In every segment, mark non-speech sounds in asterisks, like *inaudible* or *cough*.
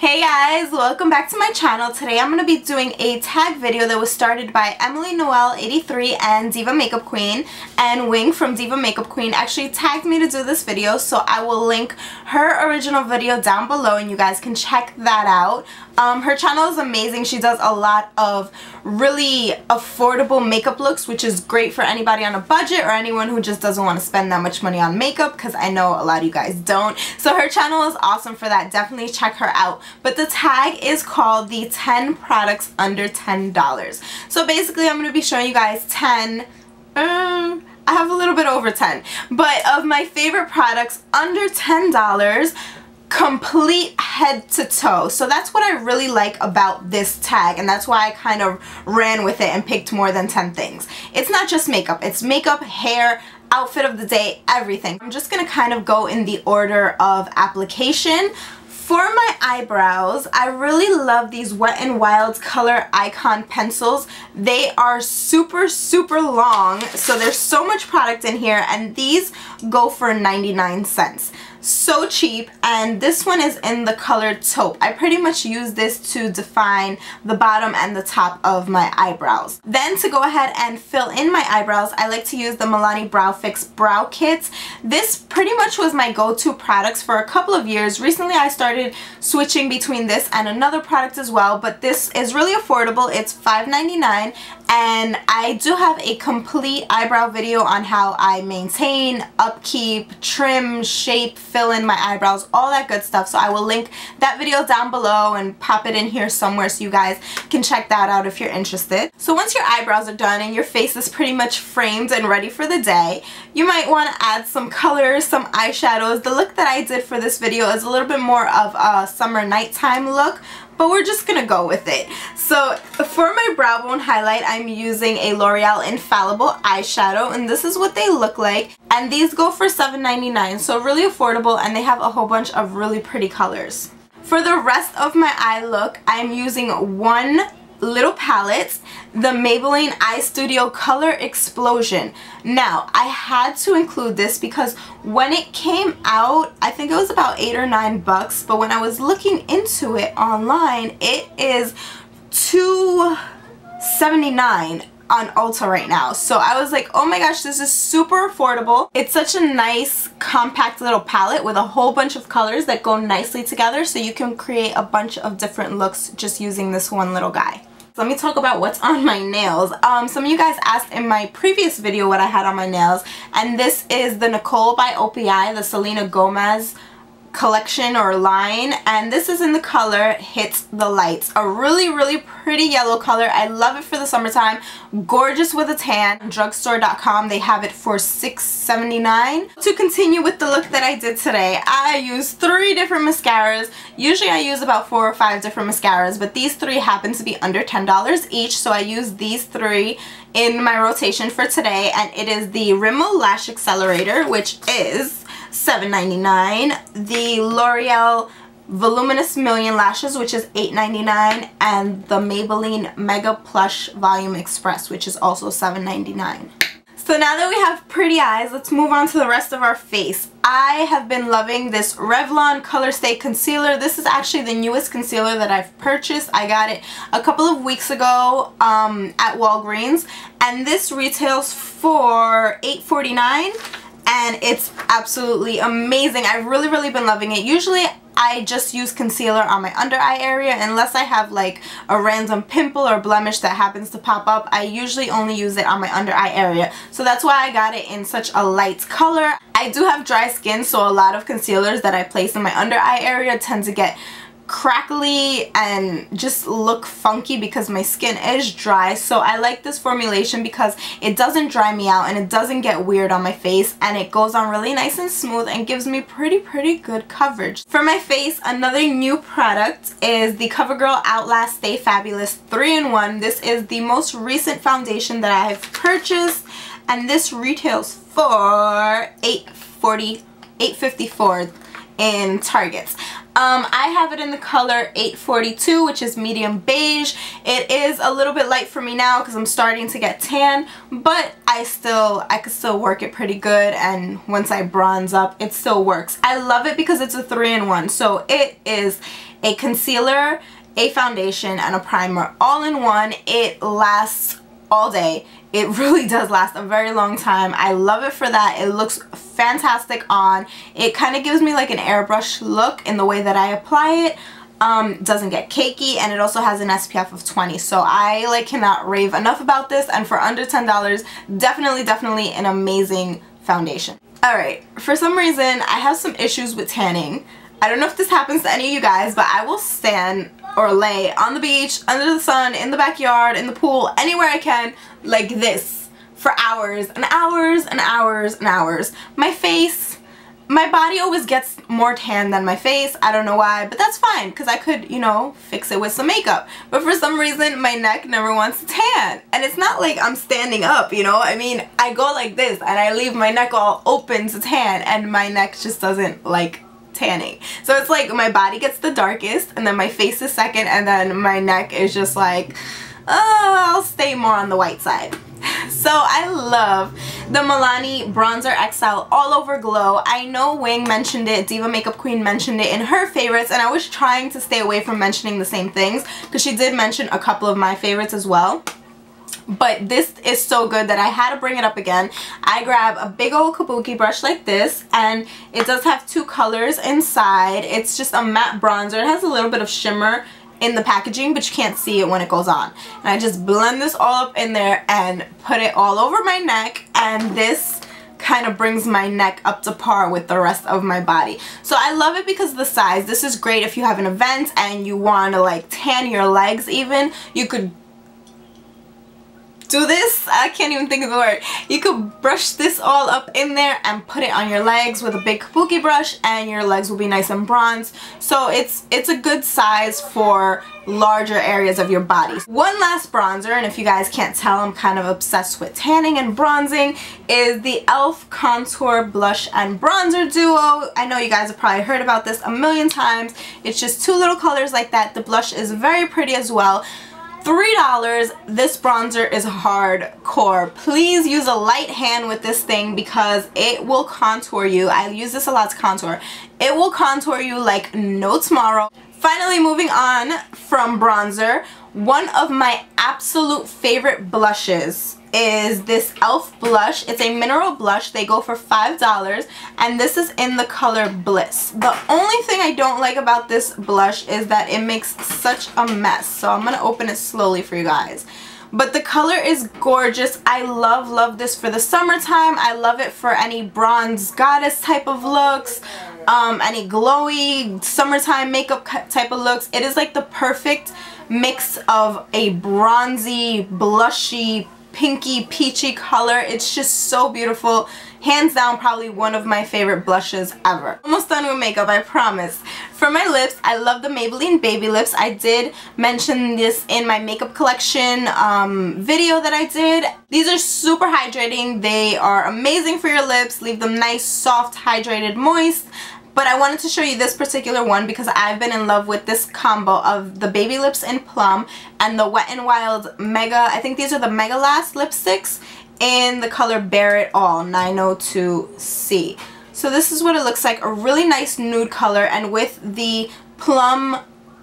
Hey guys, welcome back to my channel. Today I'm going to be doing a tag video that was started by Emily Noel 83 and Diva Makeup Queen and Wing from Diva Makeup Queen actually tagged me to do this video so I will link her original video down below and you guys can check that out. Um, her channel is amazing. She does a lot of really affordable makeup looks which is great for anybody on a budget or anyone who just doesn't want to spend that much money on makeup because I know a lot of you guys don't. So her channel is awesome for that. Definitely check her out. But the tag is called the 10 products under $10. So basically I'm going to be showing you guys 10, um, I have a little bit over 10, but of my favorite products under $10 complete head to toe. So that's what I really like about this tag and that's why I kind of ran with it and picked more than 10 things. It's not just makeup. It's makeup hair outfit of the day everything. I'm just gonna kind of go in the order of application. For my eyebrows, I really love these Wet n Wild Color Icon pencils. They are super, super long, so there's so much product in here, and these go for 99 cents so cheap and this one is in the color taupe. I pretty much use this to define the bottom and the top of my eyebrows. Then to go ahead and fill in my eyebrows I like to use the Milani Brow Fix Brow Kits. This pretty much was my go-to products for a couple of years. Recently I started switching between this and another product as well but this is really affordable. It's $5.99 and I do have a complete eyebrow video on how I maintain, upkeep, trim, shape, fill in my eyebrows, all that good stuff. So I will link that video down below and pop it in here somewhere so you guys can check that out if you're interested. So once your eyebrows are done and your face is pretty much framed and ready for the day, you might want to add some colors, some eyeshadows. The look that I did for this video is a little bit more of a summer nighttime look, but we're just gonna go with it. So for my brow bone highlight, I'm using a L'Oreal Infallible eyeshadow, and this is what they look like. And these go for $7.99, so really affordable, and they have a whole bunch of really pretty colors. For the rest of my eye look, I'm using one little palettes, the Maybelline Eye Studio Color Explosion. Now, I had to include this because when it came out, I think it was about 8 or 9 bucks, but when I was looking into it online, it is 279 on Ulta right now. So I was like, oh my gosh, this is super affordable. It's such a nice compact little palette with a whole bunch of colors that go nicely together so you can create a bunch of different looks just using this one little guy let me talk about what's on my nails. Um, some of you guys asked in my previous video what I had on my nails, and this is the Nicole by OPI, the Selena Gomez collection or line and this is in the color hits the Lights. A really really pretty yellow color. I love it for the summertime. Gorgeous with a tan. Drugstore.com they have it for $6.79. To continue with the look that I did today I used three different mascaras. Usually I use about four or five different mascaras but these three happen to be under $10 each so I used these three in my rotation for today and it is the Rimmel Lash Accelerator which is $7.99. The L'Oreal Voluminous Million Lashes, which is $8.99, and the Maybelline Mega Plush Volume Express, which is also $7.99. So now that we have pretty eyes, let's move on to the rest of our face. I have been loving this Revlon Color Stay Concealer. This is actually the newest concealer that I've purchased. I got it a couple of weeks ago um, at Walgreens. And this retails for $8.49 and it's absolutely amazing. I've really, really been loving it. Usually I just use concealer on my under eye area unless I have like a random pimple or blemish that happens to pop up. I usually only use it on my under eye area. So that's why I got it in such a light color. I do have dry skin so a lot of concealers that I place in my under eye area tend to get crackly and just look funky because my skin is dry so I like this formulation because it doesn't dry me out and it doesn't get weird on my face and it goes on really nice and smooth and gives me pretty pretty good coverage. For my face another new product is the CoverGirl Outlast Stay Fabulous 3-in-1. This is the most recent foundation that I have purchased and this retails for 8 8 $8.54 in Targets. Um, I have it in the color 842, which is medium beige. It is a little bit light for me now because I'm starting to get tan, but I still, I could still work it pretty good, and once I bronze up, it still works. I love it because it's a three-in-one, so it is a concealer, a foundation, and a primer all in one. It lasts all day. It *laughs* really does last a very long time. I love it for that. It looks fantastic on. It kind of gives me like an airbrush look in the way that I apply it. Um, doesn't get cakey and it also has an SPF of 20 so I like cannot rave enough about this and for under $10 definitely definitely an amazing foundation. Alright, for some reason I have some issues with tanning. I don't know if this happens to any of you guys but I will stand or lay on the beach, under the sun, in the backyard, in the pool, anywhere I can, like this for hours and hours and hours and hours. My face, my body always gets more tan than my face. I don't know why, but that's fine because I could, you know, fix it with some makeup. But for some reason, my neck never wants to tan. And it's not like I'm standing up, you know? I mean, I go like this and I leave my neck all open to tan and my neck just doesn't like tanning. So it's like my body gets the darkest and then my face is second and then my neck is just like, oh, I'll stay more on the white side. *laughs* So I love the Milani Bronzer XL All Over Glow. I know Wing mentioned it, Diva Makeup Queen mentioned it in her favorites, and I was trying to stay away from mentioning the same things because she did mention a couple of my favorites as well but this is so good that I had to bring it up again. I grab a big old kabuki brush like this and it does have two colors inside. It's just a matte bronzer. It has a little bit of shimmer in the packaging but you can't see it when it goes on. And I just blend this all up in there and put it all over my neck and this kind of brings my neck up to par with the rest of my body. So I love it because of the size. This is great if you have an event and you want to like tan your legs even. You could do this I can't even think of the word you could brush this all up in there and put it on your legs with a big kabuki brush and your legs will be nice and bronzed so it's it's a good size for larger areas of your body. One last bronzer, and if you guys can't tell, I'm kind of obsessed with tanning and bronzing, is the e.l.f. Contour Blush and Bronzer Duo. I know you guys have probably heard about this a million times. It's just two little colors like that. The blush is very pretty as well. $3. This bronzer is hardcore. Please use a light hand with this thing because it will contour you. I use this a lot to contour. It will contour you like no tomorrow. Finally moving on from bronzer, one of my absolute favorite blushes is this e.l.f. blush. It's a mineral blush. They go for $5 and this is in the color Bliss. The only thing I don't like about this blush is that it makes such a mess. So I'm going to open it slowly for you guys. But the color is gorgeous. I love, love this for the summertime. I love it for any bronze goddess type of looks. Um, any glowy summertime makeup type of looks. It is like the perfect mix of a bronzy, blushy, pinky peachy color. It's just so beautiful. Hands down probably one of my favorite blushes ever. Almost done with makeup, I promise. For my lips, I love the Maybelline Baby Lips. I did mention this in my makeup collection um, video that I did. These are super hydrating. They are amazing for your lips. Leave them nice, soft, hydrated, moist. But I wanted to show you this particular one because I've been in love with this combo of the Baby Lips in Plum and the Wet n Wild Mega, I think these are the Mega Last lipsticks in the color Bare It All 902C. So this is what it looks like, a really nice nude color and with the plum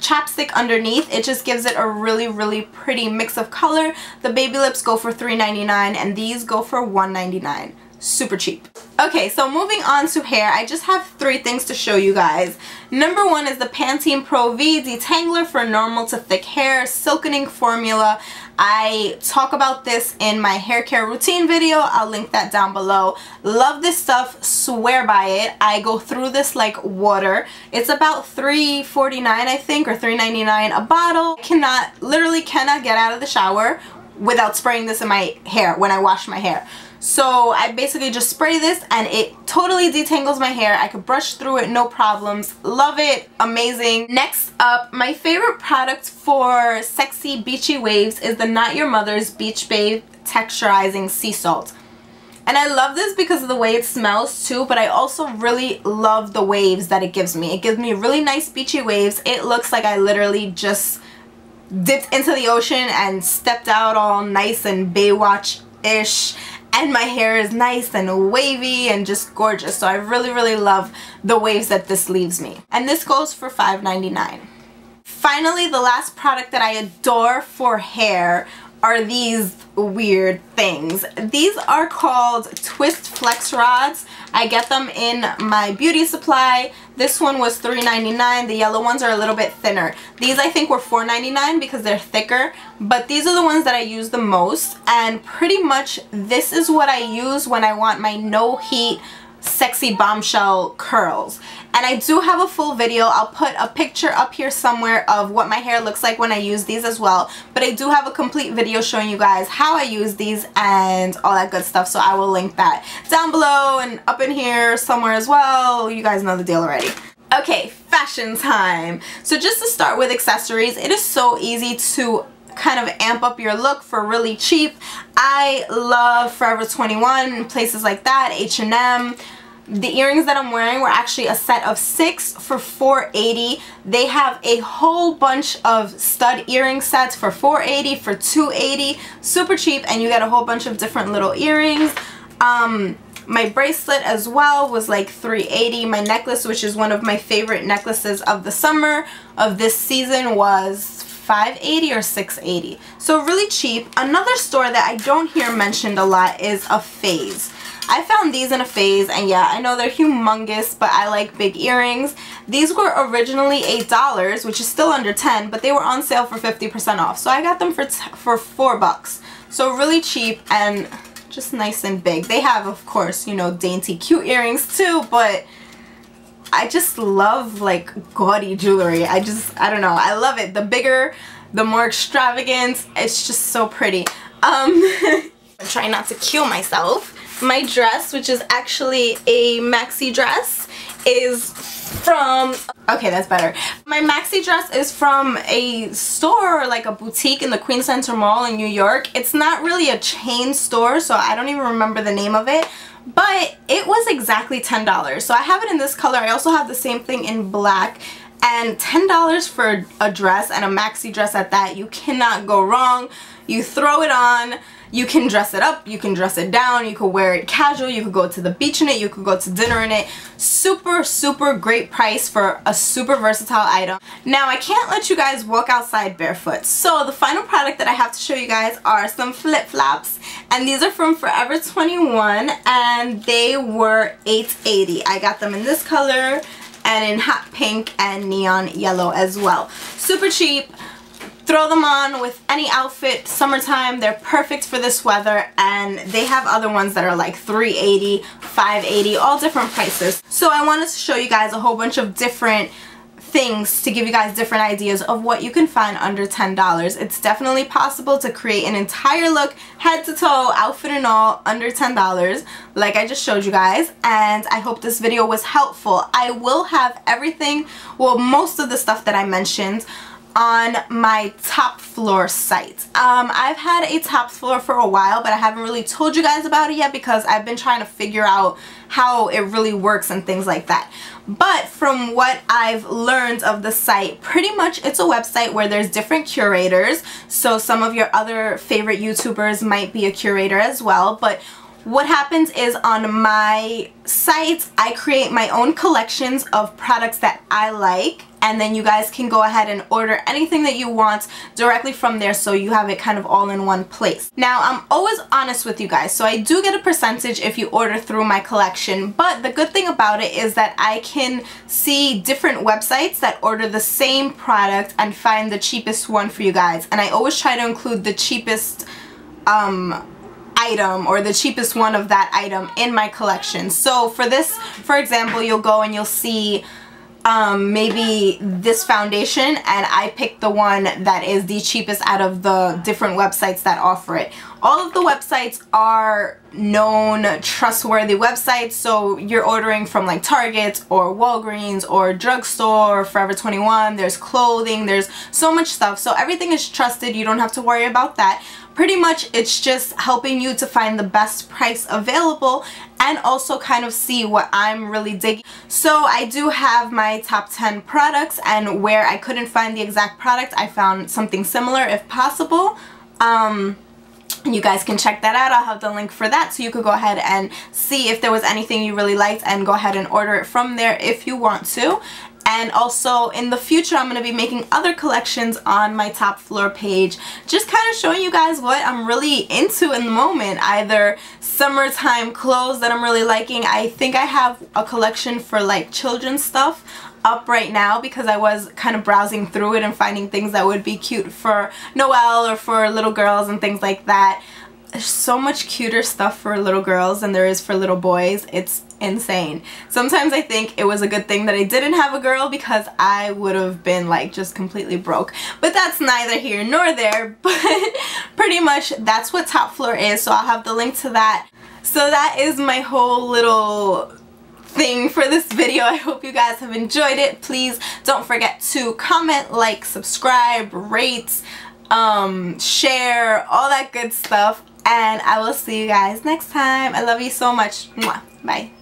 chapstick underneath it just gives it a really really pretty mix of color the baby lips go for $3.99 and these go for $1.99 super cheap. Okay, so moving on to hair, I just have three things to show you guys. Number one is the Pantene Pro V Detangler for normal to thick hair, silkening formula. I talk about this in my hair care routine video. I'll link that down below. Love this stuff, swear by it. I go through this like water. It's about $3.49 I think or $3.99 a bottle. Cannot, literally cannot get out of the shower without spraying this in my hair when I wash my hair. So I basically just spray this and it totally detangles my hair. I could brush through it, no problems. Love it, amazing. Next up, my favorite product for sexy beachy waves is the Not Your Mother's Beach Babe Texturizing Sea Salt. And I love this because of the way it smells too, but I also really love the waves that it gives me. It gives me really nice beachy waves. It looks like I literally just dipped into the ocean and stepped out all nice and Baywatch-ish and my hair is nice and wavy and just gorgeous. So I really really love the waves that this leaves me. And this goes for $5.99 finally the last product that I adore for hair are these weird things. These are called Twist Flex Rods. I get them in my beauty supply. This one was $3.99. The yellow ones are a little bit thinner. These I think were $4.99 because they're thicker, but these are the ones that I use the most and pretty much this is what I use when I want my no heat sexy bombshell curls. And I do have a full video. I'll put a picture up here somewhere of what my hair looks like when I use these as well. But I do have a complete video showing you guys how I use these and all that good stuff. So I will link that down below and up in here somewhere as well. You guys know the deal already. Okay fashion time. So just to start with accessories it is so easy to kind of amp up your look for really cheap. I love Forever 21 places like that, H&M. The earrings that I'm wearing were actually a set of six for 480 They have a whole bunch of stud earring sets for 480 for 280 Super cheap and you get a whole bunch of different little earrings. Um, my bracelet as well was like 380 My necklace, which is one of my favorite necklaces of the summer of this season, was 580 or 680 so really cheap. Another store that I don't hear mentioned a lot is a phase I found these in a phase and yeah I know they're humongous but I like big earrings. These were originally eight dollars which is still under 10 but they were on sale for 50% off. So I got them for for four bucks. So really cheap and just nice and big. They have of course you know dainty cute earrings too but I just love like gaudy jewelry. I just, I don't know. I love it. The bigger, the more extravagant. It's just so pretty. Um, *laughs* I'm trying not to kill myself. My dress, which is actually a maxi dress, is from okay that's better my maxi dress is from a store like a boutique in the Queens Center Mall in New York it's not really a chain store so I don't even remember the name of it but it was exactly $10 so I have it in this color. I also have the same thing in black. And $10 for a dress and a maxi dress at that you cannot go wrong. You throw it on you can dress it up, you can dress it down, you could wear it casual, you could go to the beach in it, you could go to dinner in it. Super, super great price for a super versatile item. Now, I can't let you guys walk outside barefoot. So the final product that I have to show you guys are some flip-flops. And these are from Forever 21 and they were 8.80. I got them in this color and in hot pink and neon yellow as well. Super cheap throw them on with any outfit summertime they're perfect for this weather and they have other ones that are like 380 580 all different prices so I wanted to show you guys a whole bunch of different things to give you guys different ideas of what you can find under $10. It's definitely possible to create an entire look, head to toe, outfit and all, under $10 like I just showed you guys and I hope this video was helpful. I will have everything, well most of the stuff that I mentioned on my top floor site. Um, I've had a top floor for a while but I haven't really told you guys about it yet because I've been trying to figure out how it really works and things like that. But from what I've learned of the site, pretty much it's a website where there's different curators. So some of your other favorite YouTubers might be a curator as well. But what happens is on my site, I create my own collections of products that I like and then you guys can go ahead and order anything that you want directly from there so you have it kind of all in one place. Now I'm always honest with you guys so I do get a percentage if you order through my collection but the good thing about it is that I can see different websites that order the same product and find the cheapest one for you guys and I always try to include the cheapest um, item or the cheapest one of that item in my collection. So for this, for example, you'll go and you'll see um, maybe this foundation and I picked the one that is the cheapest out of the different websites that offer it. All of the websites are known, trustworthy websites, so you're ordering from like Target or Walgreens or drugstore, Forever 21, there's clothing, there's so much stuff, so everything is trusted, you don't have to worry about that. Pretty much it's just helping you to find the best price available and also kind of see what I'm really digging. So I do have my top 10 products and where I couldn't find the exact product I found something similar if possible. Um, you guys can check that out. I'll have the link for that. So you could go ahead and see if there was anything you really liked and go ahead and order it from there if you want to. And also in the future I'm going to be making other collections on my top floor page just kind of showing you guys what I'm really into in the moment. Either summertime clothes that I'm really liking. I think I have a collection for like children's stuff up right now because I was kind of browsing through it and finding things that would be cute for Noel or for little girls and things like that there's so much cuter stuff for little girls than there is for little boys. It's insane. Sometimes I think it was a good thing that I didn't have a girl because I would have been like just completely broke. But that's neither here nor there. *laughs* But pretty much that's what Top Floor is. So I'll have the link to that. So that is my whole little thing for this video. I hope you guys have enjoyed it. Please don't forget to comment, like, subscribe, rate, um, share, all that good stuff and I will see you guys next time. I love you so much. Mwah. Bye.